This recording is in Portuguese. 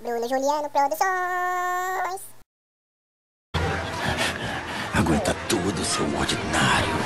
Bruno Juliano Produções. Aguenta tudo, seu ordinário.